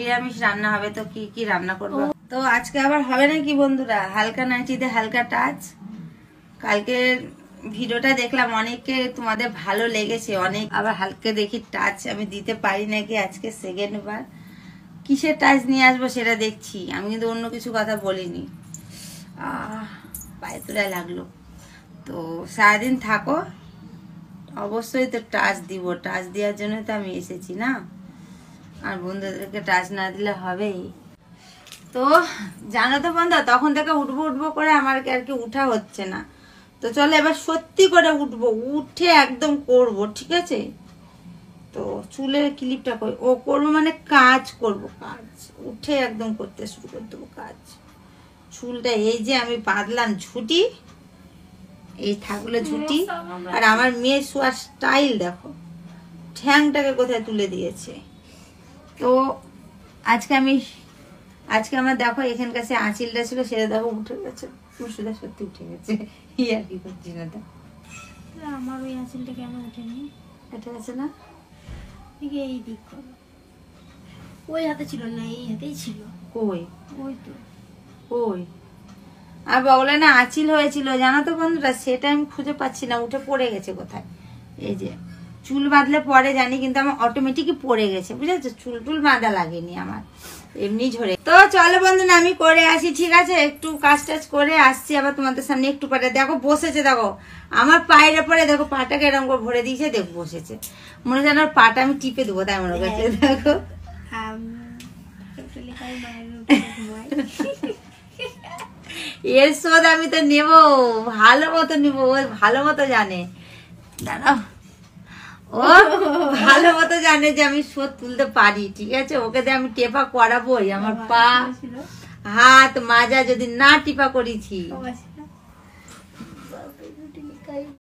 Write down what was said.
নিরামিষ রান্না হবে তো কি কি রান্না করব? তো আজকে আবার হবে না কি বন্ধুরা? হালকা নাইটিতে হালকা টাচ। কালকে ভিডিওটা দেখলাম অনেকে তোমাদের ভালো লেগেছে অনেক আবার হালকা দেখি টাচ আমি দিতে পারি নাকি আজকে সেকেন্ড বার। কিসের টাচ নিয়ে আসব সেটা দেখছি আমি কিন্তু অন্য কিছু কথা বলিনি। আহ পায়ে তোলায় লাগল। তো সারাদিন থাকো অবশ্যই তো টাচ দিব টাচ দেওয়ার জন্য তো আমি এসেছি না? আর বন্ধুদেরকে টাচ না দিলে হবেই। তো জানো তো বন্ধু তখন থেকে উঠবো উঠবো করে আমার আর কি উঠা হচ্ছে না। তো চলো এবার সত্যি করে উঠবো উঠে একদম করব ঠিক আছে? তো চুলের ক্লিপটা করি ও করব মানে কাজ করব কাজ। উঠে একদম করতে শুরু করে দেবো কাজ। চুলটা এই যে আমি বাঁধলাম ঝুটি এই থাকল ঝুটি। আর আমার মেয়ে শোয়ার স্টাইল দেখো। ঠ্যাংটাকে কোথায় তুলে দিয়েছে? তো আজকে আমি আজকে আমার দেখো এখানকার সে আঁচিলটা ছিল সেটা দেখো উঠে গেছে। মুসুদা সত্যি উঠে গেছে। ই আর কি করছি না আমার ওই আঁচিলটা কেন ওঠেনি? উঠে গেছে না? এই দিক ওই হাতে ছিল না এই হাতেই ছিল। কই? ওই তো। কই? আর বগলে না আঁচিল হয়েছিল। জানো তো বন্ধুরা সেটা আমি খুঁজে পাচ্ছি না উঠে পড়ে গেছে কোথায়? এই যে চুল বাঁধলে পরে জানি কিন্তু আমার অটোমেটিকই পড়ে গেছে বুঝেছ? চুল টুল বাঁধা লাগেনি আমার এমনি ঝরে। তো চলো বন্ধুরা আমি করে আসি ঠিক আছে? একটু কাজ টাজ করে আসছি আবার তোমাদের সামনে একটু পাটা দেখো বসেছে দেখো। আমার পায়ের পরে দেখো পাটাকে এরকম করে ভরে দিয়েছে দেখো বসেছে। মনে হচ্ছে আমার পাটা আমি টিপে দেবো তাই মনে করছে দেখো। উপরে ঘুমাই। এর শোধ আমি তো নেব ভালো মতো নেব ভালো মতো জানে। দাঁড়াও। ও ভালো মতো জানে যে আমি শোধ তুলতে পারি ঠিক আছে? ওকে দিয়ে আমি টেপা করাবোই আমার পা হাত মাজা যদি না টিপা করেছি।